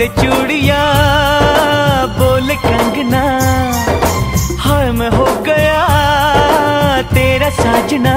बोले चूड़िया बोले कंगना हाय मैं हो गया तेरा साजना।